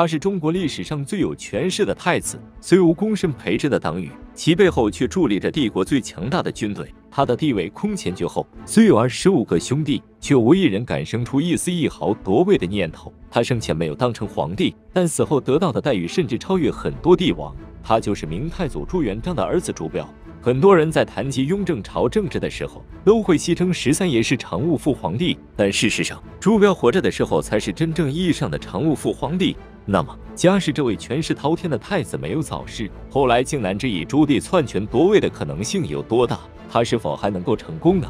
他是中国历史上最有权势的太子，虽无功臣陪着的党羽，其背后却伫立着帝国最强大的军队。他的地位空前绝后，虽有二十五个兄弟，却无一人敢生出一丝一毫夺位的念头。他生前没有当成皇帝，但死后得到的待遇甚至超越很多帝王。他就是明太祖朱元璋的儿子朱标。很多人在谈及雍正朝政治的时候，都会戏称十三爷是常务副皇帝，但事实上，朱标活着的时候才是真正意义上的常务副皇帝。那么，假使这位权势滔天的太子没有早逝，后来竟难之以朱棣篡权夺位的可能性有多大？他是否还能够成功呢？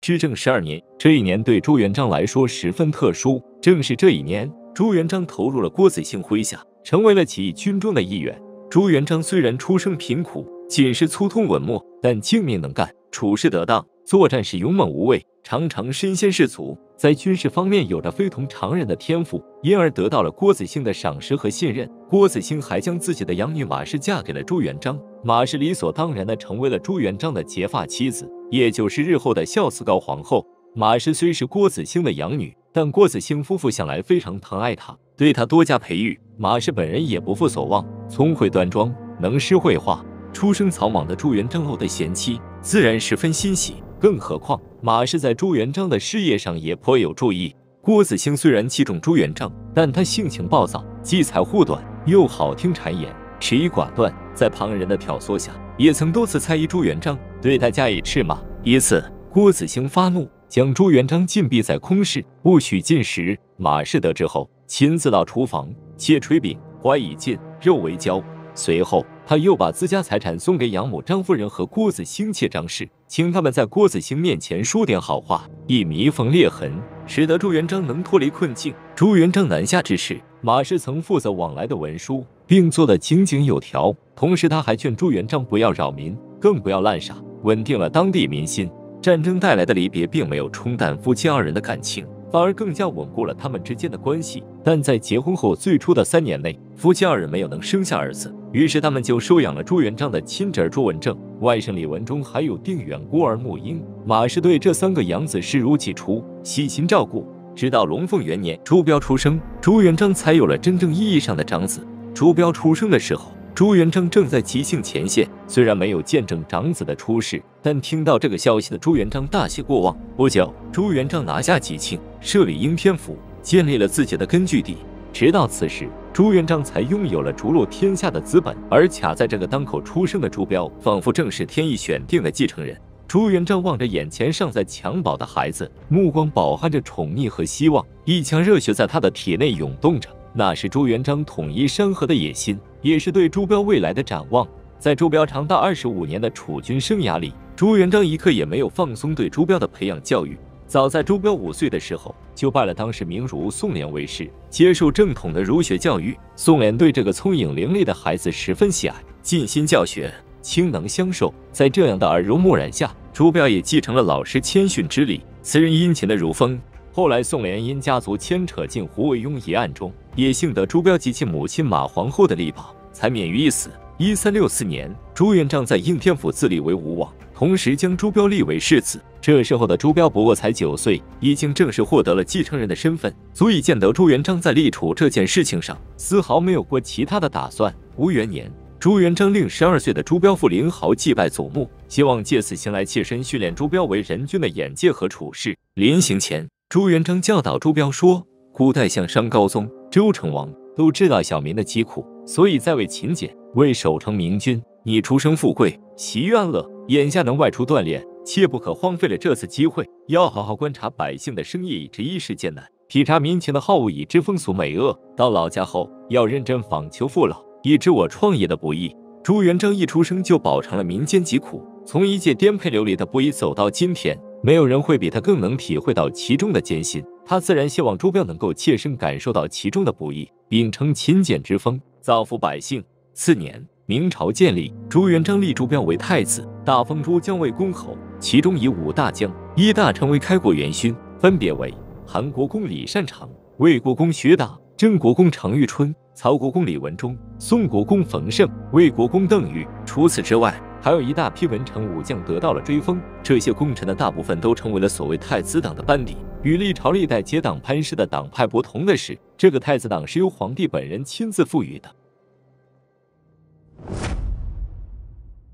至正十二年，这一年对朱元璋来说十分特殊，正是这一年，朱元璋投入了郭子兴麾下，成为了起义军中的一员。朱元璋虽然出生贫苦，仅是粗通文墨，但精明能干，处事得当，作战时勇猛无畏，常常身先士卒，在军事方面有着非同常人的天赋，因而得到了郭子兴的赏识和信任。郭子兴还将自己的养女马氏嫁给了朱元璋，马氏理所当然的成为了朱元璋的结发妻子，也就是日后的孝慈高皇后。马氏虽是郭子兴的养女，但郭子兴夫妇向来非常疼爱她，对她多加培育。马氏本人也不负所望，聪慧端庄，能诗会画。出生草莽的朱元璋后的贤妻自然十分欣喜。更何况马氏在朱元璋的事业上也颇有注意。郭子兴虽然器重朱元璋，但他性情暴躁，既财护短，又好听谗言，迟疑寡断，在旁人的挑唆下，也曾多次猜疑朱元璋，对他加以斥骂。一次，郭子兴发怒。将朱元璋禁闭在空室，不许进食。马氏得知后，亲自到厨房切炊饼，怀已尽，肉为焦。随后，他又把自家财产送给养母张夫人和郭子兴妾张氏，请他们在郭子兴面前说点好话，以弥缝裂痕，使得朱元璋能脱离困境。朱元璋南下之时，马氏曾负责往来的文书，并做得井井有条。同时，他还劝朱元璋不要扰民，更不要滥杀，稳定了当地民心。战争带来的离别并没有冲淡夫妻二人的感情，反而更加稳固了他们之间的关系。但在结婚后最初的三年内，夫妻二人没有能生下儿子，于是他们就收养了朱元璋的亲侄朱文正、外甥李文忠，还有定远孤儿穆英。马氏对这三个养子视如己出，悉心照顾。直到龙凤元年，朱标出生，朱元璋才有了真正意义上的长子。朱标出生的时候。朱元璋正在吉庆前线，虽然没有见证长子的出世，但听到这个消息的朱元璋大喜过望。不久，朱元璋拿下吉庆，设立应天府，建立了自己的根据地。直到此时，朱元璋才拥有了逐鹿天下的资本。而卡在这个当口出生的朱标，仿佛正是天意选定的继承人。朱元璋望着眼前尚在襁褓的孩子，目光饱含着宠溺和希望，一腔热血在他的体内涌动着。那是朱元璋统一山河的野心，也是对朱标未来的展望。在朱标长达二十五年的储君生涯里，朱元璋一刻也没有放松对朱标的培养教育。早在朱标五岁的时候，就拜了当时名儒宋濂为师，接受正统的儒学教育。宋濂对这个聪颖伶俐的孩子十分喜爱，尽心教学，倾囊相授。在这样的耳濡目染下，朱标也继承了老师谦逊之礼、慈人殷勤的儒风。后来，宋濂因家族牵扯进胡惟庸一案中，也幸得朱标及其母亲马皇后的力保，才免于一死。一三六四年，朱元璋在应天府自立为吴王，同时将朱标立为世子。这时候的朱标不过才九岁，已经正式获得了继承人的身份，足以见得朱元璋在立储这件事情上丝毫没有过其他的打算。吴元年，朱元璋令十二岁的朱标父林豪祭拜祖墓，希望借此行来切身训练朱标为人君的眼界和处事。临行前。朱元璋教导朱标说：“古代像商高宗、周成王都知道小民的疾苦，所以在位勤俭，为守成明君。你出生富贵，喜悦安乐，眼下能外出锻炼，切不可荒废了这次机会。要好好观察百姓的生业，以知衣食艰难；体察民情的好恶，以知风俗美恶。到老家后，要认真访求父老，以知我创业的不易。”朱元璋一出生就饱尝了民间疾苦，从一介颠沛流离的布衣走到今天。没有人会比他更能体会到其中的艰辛，他自然希望朱标能够切身感受到其中的不易，秉承勤俭之风，造福百姓。次年，明朝建立，朱元璋立朱标为太子，大封诸将为公侯，其中以五大将、一大臣为开国元勋，分别为韩国公李善长、魏国公薛大、郑国公常遇春、曹国公李文忠、宋国公冯胜、魏国公邓禹。除此之外，还有一大批文臣武将得到了追封，这些功臣的大部分都成为了所谓太子党的班底。与历朝历代结党攀师的党派不同的是，这个太子党是由皇帝本人亲自赋予的。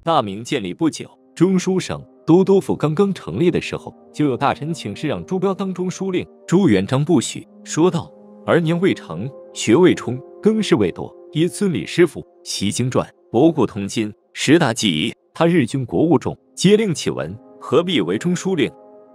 大明建立不久，中书省都督府刚刚成立的时候，就有大臣请示让朱标当中书令。朱元璋不许，说道：“儿年未成，学未充，更事未多，以尊礼师傅，习经传，博古通今，十大记忆。他日军国务重，皆令启文，何必为中书令？”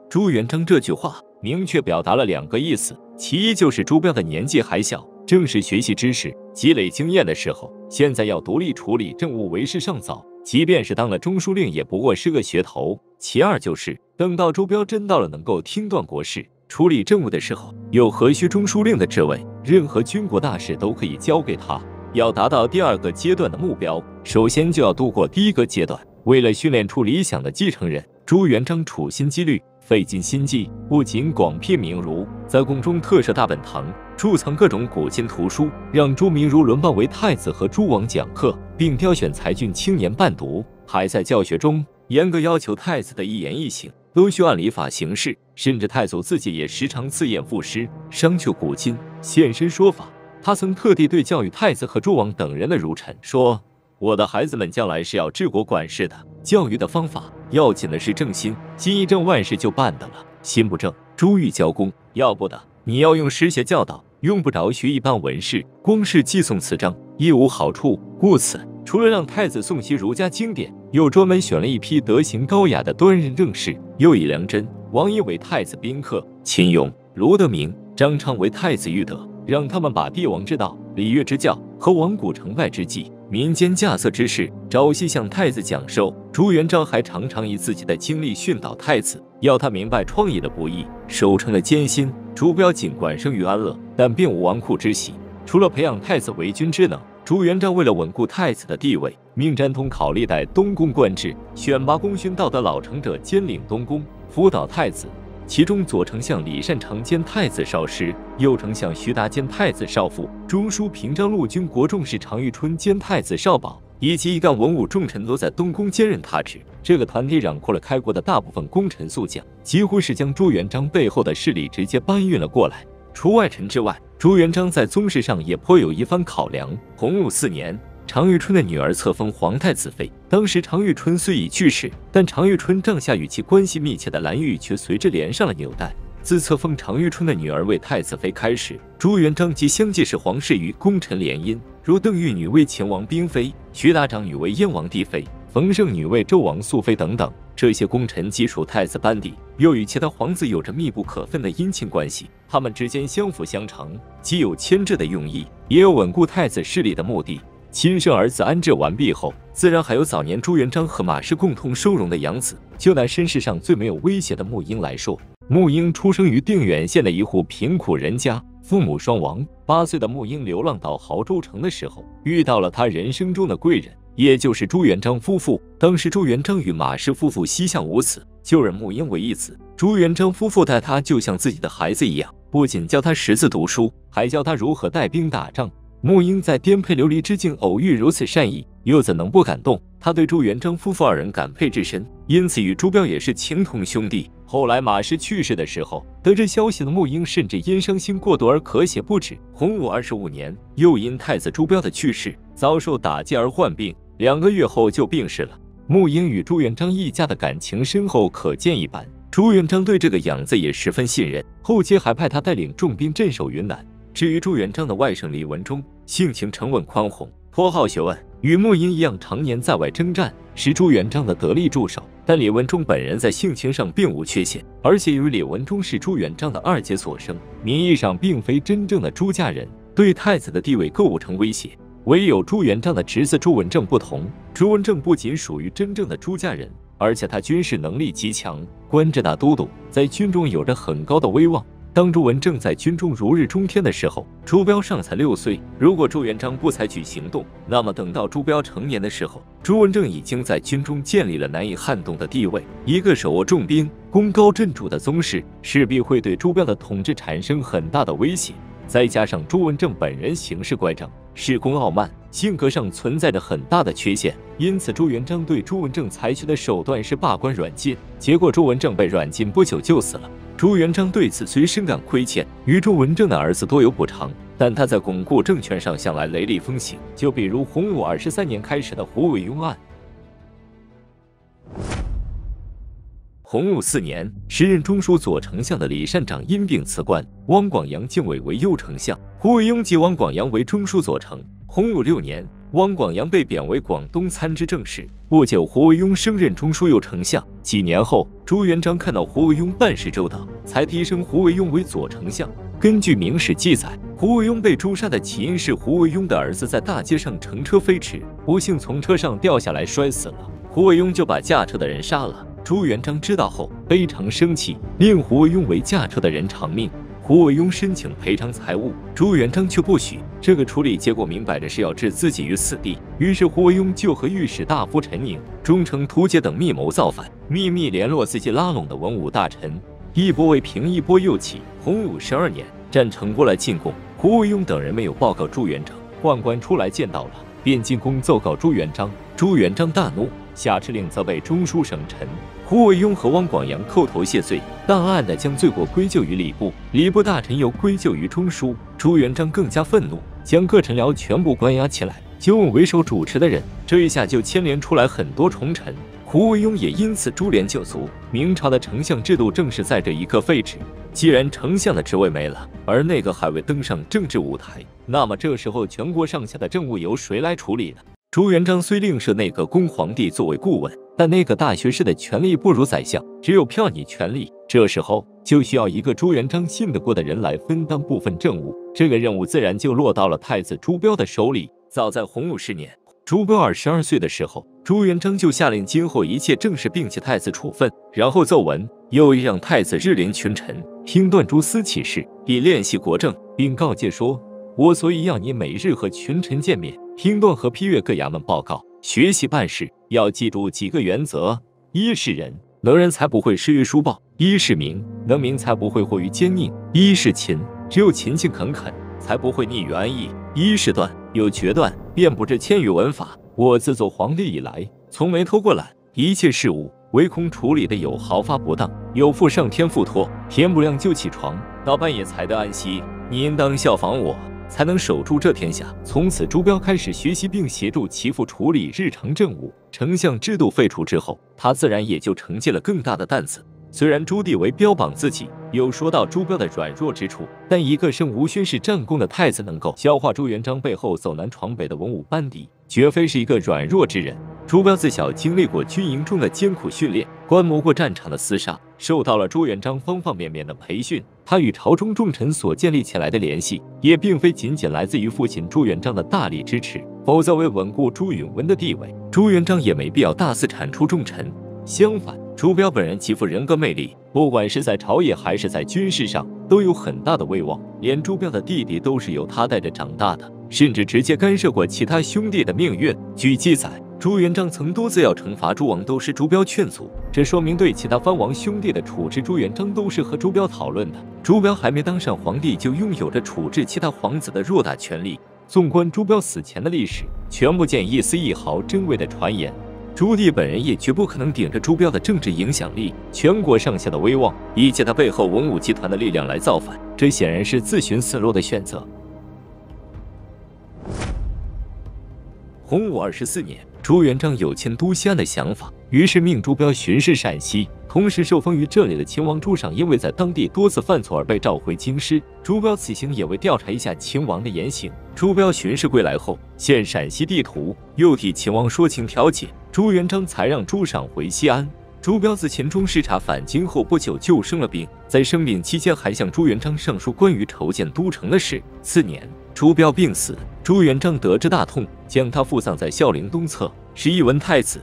朱元璋这句话明确表达了两个意思：其一就是朱标的年纪还小，正是学习知识、积累经验的时候，现在要独立处理政务，为时尚早。即便是当了中书令，也不过是个噱头。其二就是，等到朱标真到了能够听断国事、处理政务的时候，又何须中书令的职位？任何军国大事都可以交给他。要达到第二个阶段的目标，首先就要度过第一个阶段。为了训练出理想的继承人，朱元璋处心积虑。费尽心机，不仅广聘名儒，在宫中特设大本堂，贮藏各种古今图书，让朱明儒轮班为太子和诸王讲课，并挑选才俊青年伴读。还在教学中严格要求太子的一言一行都需按礼法行事，甚至太祖自己也时常自言赋诗，商榷古今，现身说法。他曾特地对教育太子和诸王等人的儒臣说。我的孩子们将来是要治国管事的，教育的方法要紧的是正心，心一正，万事就办得了；心不正，珠玉交工。要不得，你要用诗学教导，用不着学一般文士，光是记诵词章亦无好处。故此，除了让太子诵习儒家经典，又专门选了一批德行高雅的端人正士，又以梁真、王仪为太子宾客，秦俑、罗德明、张昌为太子御德，让他们把帝王之道、礼乐之教和王古城败之计。民间架色之事，朝夕向太子讲授。朱元璋还常常以自己的经历训导太子，要他明白创业的不易，守城的艰辛。朱标尽管生于安乐，但并无纨绔之习。除了培养太子为君之能，朱元璋为了稳固太子的地位，命詹通考历代东宫官制，选拔功勋道德老成者兼领东宫，辅导太子。其中，左丞相李善长兼太子少师，右丞相徐达兼太子少傅，中书平章陆军国重事常遇春兼太子少保，以及一干文武重臣都在东宫兼任他职。这个团体囊括了开国的大部分功臣宿将，几乎是将朱元璋背后的势力直接搬运了过来。除外臣之外，朱元璋在宗室上也颇有一番考量。洪武四年。常遇春的女儿册封皇太子妃。当时常遇春虽已去世，但常遇春帐下与其关系密切的蓝玉却随之连上了纽带。自册封常遇春的女儿为太子妃开始，朱元璋即相继使皇室与功臣联姻，如邓玉女为前王嫔妃，徐达长女为燕王帝妃，冯胜女为周王素妃等等。这些功臣既属太子班底，又与其他皇子有着密不可分的姻亲关系，他们之间相辅相成，既有牵制的用意，也有稳固太子势力的目的。亲生儿子安置完毕后，自然还有早年朱元璋和马氏共同收容的养子。就拿身世上最没有威胁的穆英来说，穆英出生于定远县的一户贫苦人家，父母双亡。八岁的穆英流浪到亳州城的时候，遇到了他人生中的贵人，也就是朱元璋夫妇。当时朱元璋与马氏夫妇膝下无子，就认穆英为义子。朱元璋夫妇待他就像自己的孩子一样，不仅教他识字读书，还教他如何带兵打仗。穆英在颠沛流离之境偶遇如此善意，又怎能不感动？他对朱元璋夫妇二人感佩至深，因此与朱标也是情同兄弟。后来马氏去世的时候，得知消息的穆英甚至因伤心过度而咳血不止。洪武二十五年，又因太子朱标的去世，遭受打击而患病，两个月后就病逝了。穆英与朱元璋一家的感情深厚，可见一斑。朱元璋对这个养子也十分信任，后期还派他带领重兵镇守云南。至于朱元璋的外甥李文忠，性情沉稳宽宏，颇好学问，与穆英一样，常年在外征战，是朱元璋的得力助手。但李文忠本人在性情上并无缺陷，而且由于李文忠是朱元璋的二姐所生，名义上并非真正的朱家人，对太子的地位构不成威胁。唯有朱元璋的侄子朱文正不同，朱文正不仅属于真正的朱家人，而且他军事能力极强，官至大都督，在军中有着很高的威望。当朱文正在军中如日中天的时候，朱标尚才六岁。如果朱元璋不采取行动，那么等到朱标成年的时候，朱文正已经在军中建立了难以撼动的地位。一个手握重兵、功高震主的宗室，势必会对朱标的统治产生很大的威胁。再加上朱文正本人行事乖张、恃功傲慢，性格上存在着很大的缺陷，因此朱元璋对朱文正采取的手段是罢官软禁。结果朱文正被软禁不久就死了。朱元璋对此虽深感亏欠，与朱文正的儿子多有补偿，但他在巩固政权上向来雷厉风行。就比如洪武二十三年开始的胡惟庸案。洪武四年，时任中书左丞相的李善长因病辞官，汪广洋敬委为右丞相，胡惟庸即汪广洋为中书左丞。洪武六年，汪广洋被贬为广东参知政事。不久，胡惟庸升任中书右丞相。几年后，朱元璋看到胡惟庸办事周到，才提升胡惟庸为左丞相。根据明史记载，胡惟庸被诛杀的起因是胡惟庸的儿子在大街上乘车飞驰，不幸从车上掉下来摔死了，胡惟庸就把驾车的人杀了。朱元璋知道后非常生气，令胡惟庸为驾车的人偿命。胡惟庸申请赔偿财物，朱元璋却不许。这个处理结果明摆着是要置自己于死地。于是胡惟庸就和御史大夫陈宁、忠诚图杰等密谋造反，秘密联络自己拉拢的文武大臣，一波未平一波又起。洪武十二年，战成过来进贡，胡惟庸等人没有报告朱元璋，宦官出来见到了，便进宫奏告朱元璋。朱元璋大怒。下敕令责备中书省臣胡惟庸和汪广洋叩头谢罪，档案的将罪过归咎于礼部，礼部大臣又归咎于中书。朱元璋更加愤怒，将各臣僚全部关押起来，就问为首主持的人。这一下就牵连出来很多重臣，胡惟庸也因此株连九族。明朝的丞相制度正是在这一刻废止。既然丞相的职位没了，而那个还未登上政治舞台，那么这时候全国上下的政务由谁来处理呢？朱元璋虽另设内阁供皇帝作为顾问，但那个大学士的权力不如宰相，只有票拟权力。这时候就需要一个朱元璋信得过的人来分担部分政务，这个任务自然就落到了太子朱标的手里。早在洪武十年，朱标二十二岁的时候，朱元璋就下令今后一切政事并且太子处分，然后奏文，又让太子日临群臣，听断诸司起事，以练习国政，并告诫说：“我所以要你每日和群臣见面。”听段和批阅各衙门报告，学习办事要记住几个原则：一是人，能人才不会失于书报；一是名，能名才不会惑于奸佞；一是勤，只有勤勤恳恳才不会逆于安逸；一是断，有决断便不知千余文法。我自做皇帝以来，从没偷过懒，一切事务唯恐处理的有毫发不当，有负上天付托，天不亮就起床，到半夜才得安息。你应当效仿我。才能守住这天下。从此，朱标开始学习并协助其父处理日常政务。丞相制度废除之后，他自然也就承接了更大的担子。虽然朱棣为标榜自己有说到朱标的软弱之处，但一个身无宣氏战功的太子能够消化朱元璋背后走南闯北的文武班底，绝非是一个软弱之人。朱标自小经历过军营中的艰苦训练，观摩过战场的厮杀，受到了朱元璋方方面面的培训。他与朝中重臣所建立起来的联系，也并非仅仅来自于父亲朱元璋的大力支持，否则为稳固朱允文的地位，朱元璋也没必要大肆铲除重臣。相反，朱标本人极富人格魅力，不管是在朝野还是在军事上，都有很大的威望。连朱标的弟弟都是由他带着长大的，甚至直接干涉过其他兄弟的命运。据记载。朱元璋曾多次要惩罚诸王，都是朱标劝阻。这说明对其他藩王兄弟的处置，朱元璋都是和朱标讨论的。朱标还没当上皇帝，就拥有着处置其他皇子的偌大权力。纵观朱标死前的历史，全不见一丝一毫真伪的传言。朱棣本人也绝不可能顶着朱标的政治影响力、全国上下的威望，以及他背后文武集团的力量来造反。这显然是自寻死路的选择。洪武二十四年。朱元璋有迁都西安的想法，于是命朱标巡视陕西，同时受封于这里的秦王朱赏，因为在当地多次犯错而被召回京师。朱标此行也为调查一下秦王的言行。朱标巡视归来后，现陕西地图，又替秦王说情调解，朱元璋才让朱赏回西安。朱标自秦中视察返京后不久就生了病，在生病期间还向朱元璋上书关于筹建都城的事。次年。朱标病死，朱元璋得知大痛，将他附葬在孝陵东侧。十一文太子